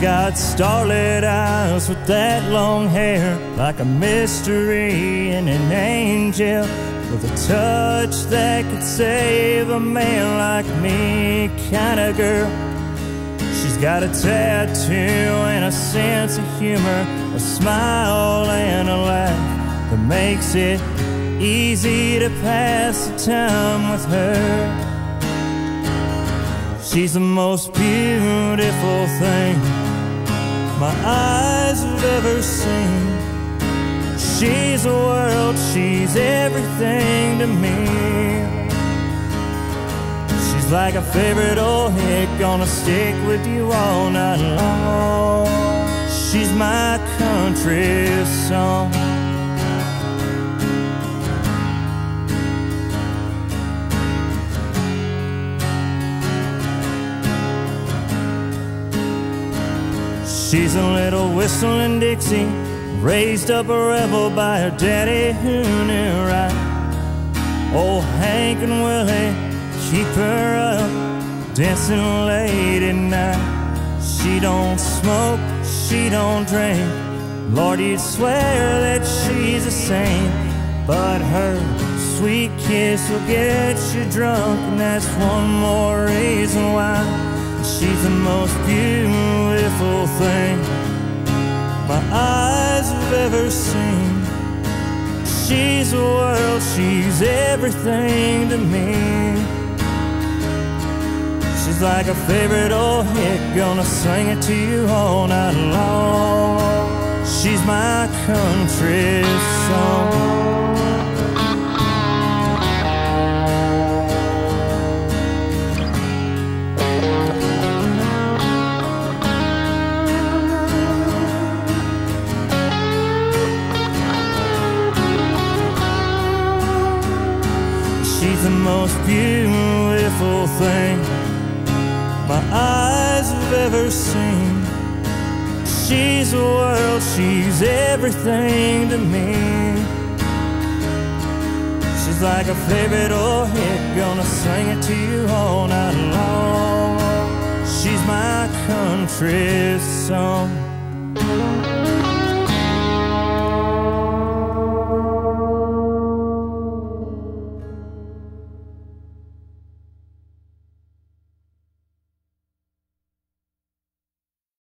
got starlit eyes with that long hair, like a mystery and an angel, with a touch that could save a man like me, kind of girl. She's got a tattoo and a sense of humor, a smile and a laugh that makes it easy to pass the time with her. She's the most beautiful thing my eyes have ever seen. She's the world, she's everything to me. She's like a favorite old hit, gonna stick with you all night long. She's my country song. She's a little whistling Dixie, raised up a rebel by her daddy who knew right. Old Hank and Willie keep her up, dancing late at night. She don't smoke, she don't drink. Lord, you'd swear that she's a saint, but her sweet kiss will get you drunk, and that's one more reason why. She's the most beautiful thing my eyes have ever seen. She's the world, she's everything to me. She's like a favorite old hit, gonna sing it to you all night long. She's my country She's the most beautiful thing my eyes have ever seen. She's the world, she's everything to me. She's like a favorite old hit, gonna sing it to you all night long. She's my country song.